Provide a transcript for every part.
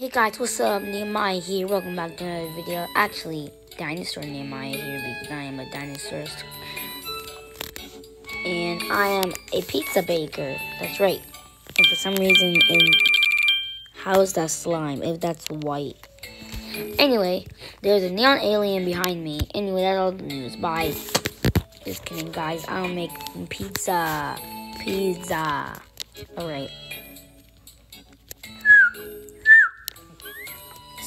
Hey guys, what's up? Nehemiah here. Welcome back to another video. Actually, Dinosaur Nehemiah here because I am a dinosaur. And I am a pizza baker. That's right. And for some reason, in how is that slime? If that's white. Anyway, there's a neon alien behind me. Anyway, that's all the news. Bye. Just kidding, guys. I'll make pizza. Pizza. Alright.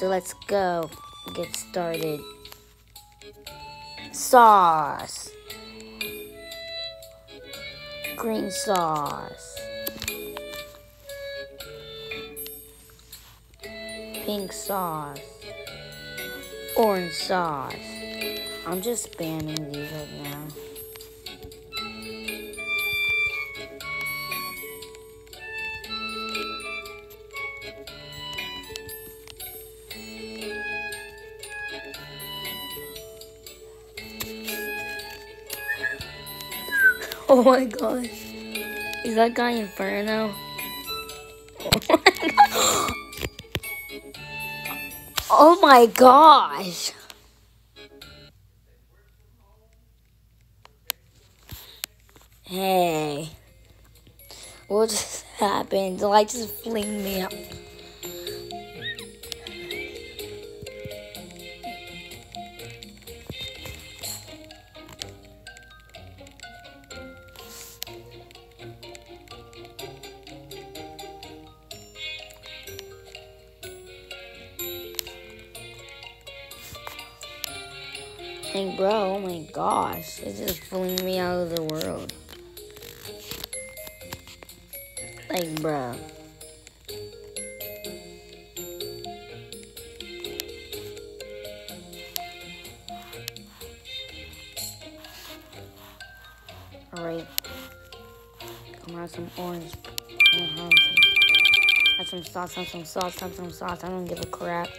So let's go get started. Sauce. Green sauce. Pink sauce. Orange sauce. I'm just spamming these right now. Oh my gosh. Is that guy Inferno? Oh my gosh. Hey. What just happened? The light just flinged me up. Like, bro, oh my gosh. It just pulling me out of the world. Like, bro. Alright. Come on, some orange. Have some, have some sauce, have some sauce, have some sauce. I don't give a crap.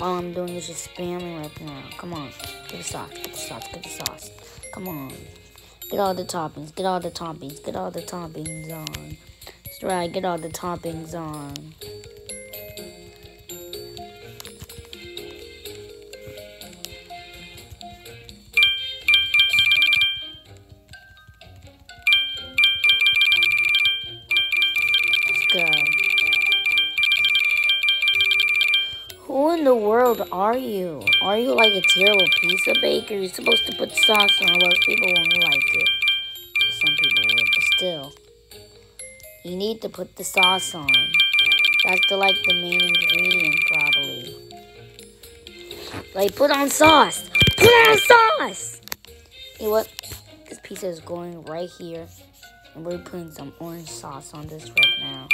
All I'm doing is just spamming right now. Come on. Get the sauce. Get the sauce. Get the sauce. Come on. Get all the toppings. Get all the toppings. Get all the toppings on. Right. Get all the toppings on. Let's go. In the world are you? Are you like a terrible pizza baker? You're supposed to put sauce on, else people won't like it. Some people would, but still. You need to put the sauce on. That's the like the main ingredient, probably. Like, put on sauce. Put on sauce. You know what? This pizza is going right here, and we're putting some orange sauce on this right now.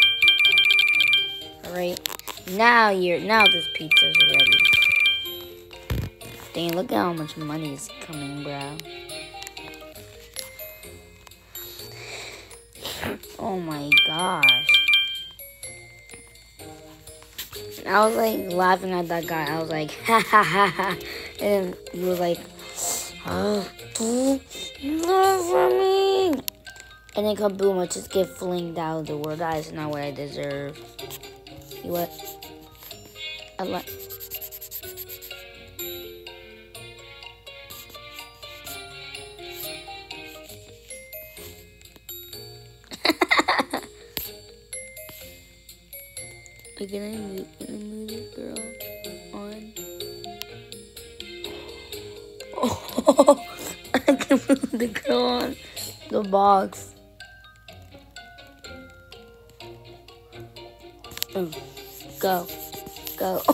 All right. Now you're now this pizza's ready. Dang, look at how much money is coming, bro. Oh my gosh. I was like laughing at that guy. I was like, ha ha ha ha. And he was like, oh, love for me. And then kaboom, I just get flinged out of the world. That is not what I deserve. You what? I like. Are you gonna move, this girl on? Oh, I can move the girl on the box. Mm. Go, go.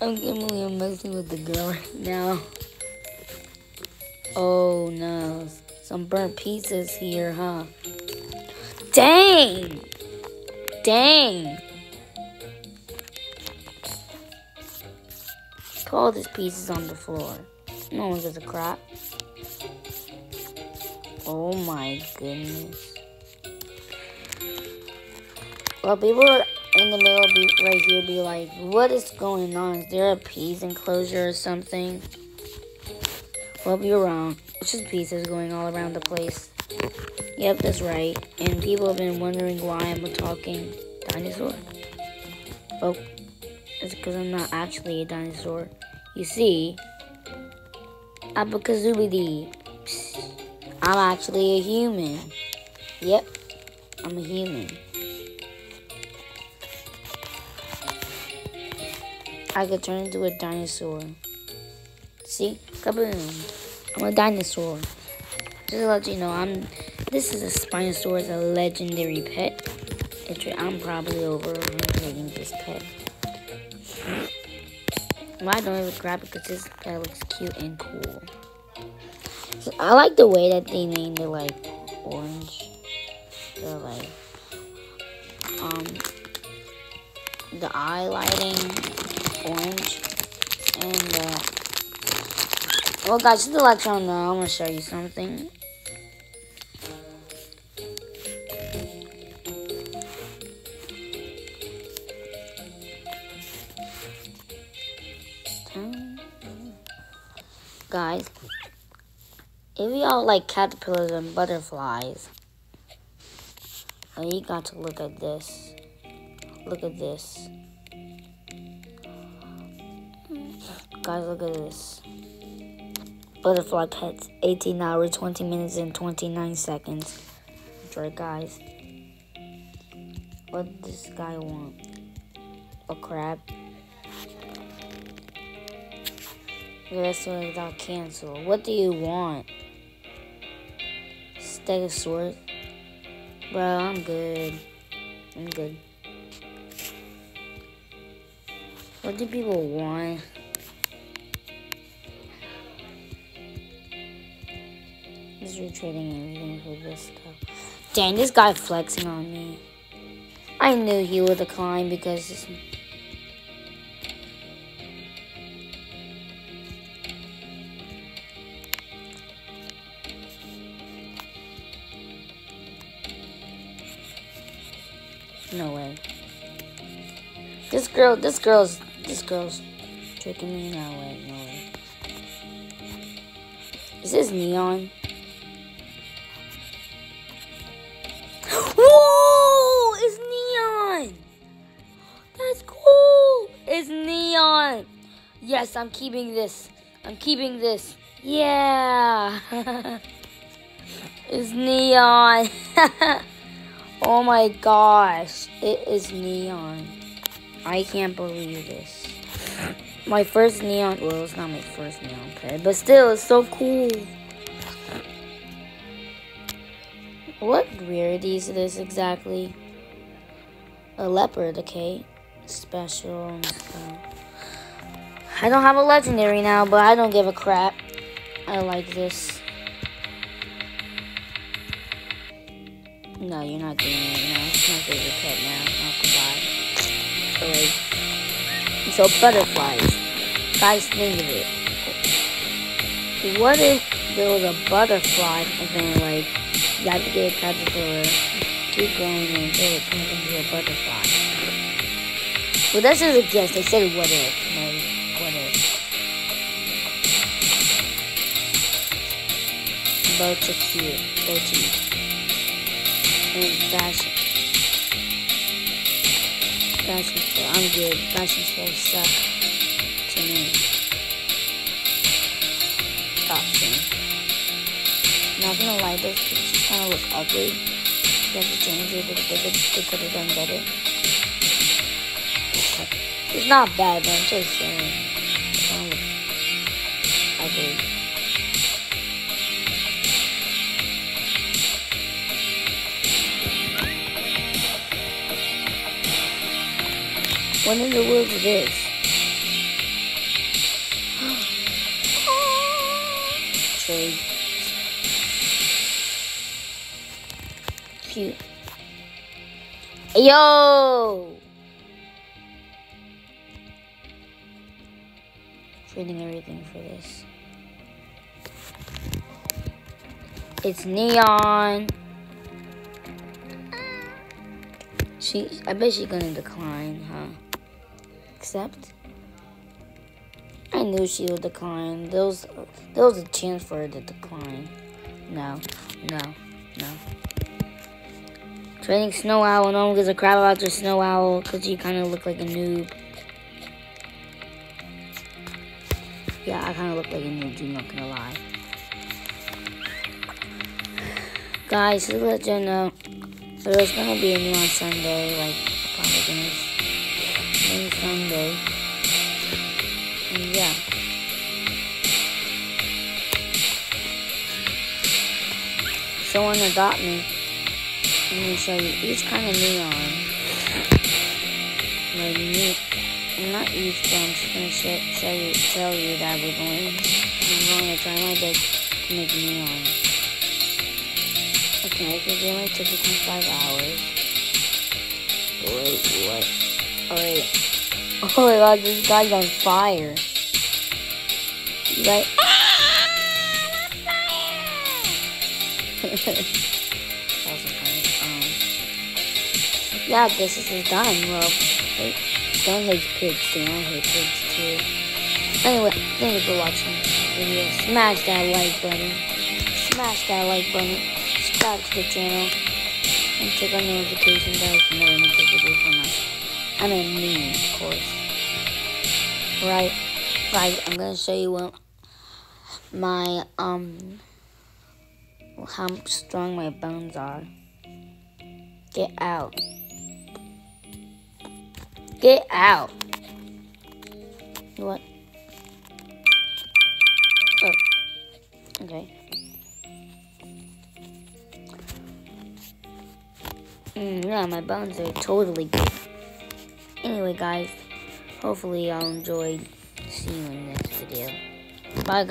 I'm. I'm messing with the girl right now. Oh no, some burnt pieces here, huh? Dang! Dang! All these pieces on the floor. No one gives a crap. Oh my goodness. Well, people in the middle be right here be like, what is going on? Is there a peas enclosure or something? Well, you're wrong. It's just pieces going all around the place. Yep, that's right. And people have been wondering why I'm a talking dinosaur. Oh, it's because I'm not actually a dinosaur. You see, Abacazubidi. I'm actually a human. Yep, I'm a human. I could turn into a dinosaur. See? Kaboom. I'm a dinosaur. Just to let you know, I'm. This is a Spinosaurus, a legendary pet. I'm probably over rating this pet. Why don't even grab it? Because this guy looks cute and cool. I like the way that they named it like orange. The like um the eye lighting orange and uh well guys to let y'all know I'm gonna show you something. Guys, if y'all like caterpillars and butterflies, you got to look at this. Look at this. Guys, look at this. Butterfly pets, 18 hours, 20 minutes, and 29 seconds. That's right, guys. What does this guy want? A crab? I got canceled. What do you want? Stegosaurus? Bro, I'm good. I'm good. What do people want? Is trading everything for this stuff. Dang, this guy flexing on me. I knew he would decline because No way. This girl, this girl's, this girl's tricking me. No way, no way. Is this neon? Whoa! Neon! That's cool! Neon! Yes, I'm keeping this. I'm keeping this. Yeah! it's neon! Oh my gosh, it is neon. I can't believe this. My first neon, well, it's not my first neon pet, but still, it's so cool. What rarity is this exactly? A leopard, okay. Special. Uh, I don't have a legendary now, but I don't give a crap. I like this. No, you're not doing it. No, it's my favorite pet now. Oh, goodbye. So, so butterflies. Guys, think of it. What if there was a butterfly and then, like, you have to get a caterpillar, keep growing until it turns into a butterfly? Well, that's just a guess. They said what if. What if. Both are cute. Both cute and fashion. Fashion show. I'm good. Fashion shows suck to me. Fashion. Not gonna lie, those pictures kind of look ugly. You have to change it. They, they, they could have done better. It's not bad, but I'm just saying. It kind of looks ugly. What in the world is this? Trade. Cute. Yo! Trading everything for this. It's neon. She, I bet she's gonna decline, huh? Accept. I knew she would decline. There was, there was a chance for her to decline. No, no, no. Training Snow Owl. No one gives a crap about your Snow Owl because you kind of look like a noob. Yeah, I kind of look like a noob, I'm not gonna lie. Guys, just let you know, there's gonna be a new on Sunday, like, probably gonna Sunday. And yeah. Someone adopt me. Let me show you each kind of neon. Like me, not each, but I'm just gonna show, show you, tell you that we're going. I'm going to try my best to make neon. Okay, so it only took me five hours. Wait, what? Alright. Oh my god, this guy's on fire. Like, ah, yeah, this is done. Well, don't hate pigs, too. I hate pigs too. Anyway, thank you for watching the video. Smash that like button. Smash that like button. Subscribe to the channel. And check on notification bells to never miss a video from us. I mean me, of course. Right. Right, I'm gonna show you what my um how strong my bones are. Get out. Get out. What? Oh. Okay. Mm, yeah, my bones are totally good. Anyway, guys, hopefully y'all enjoyed seeing you in the next video. Bye, guys.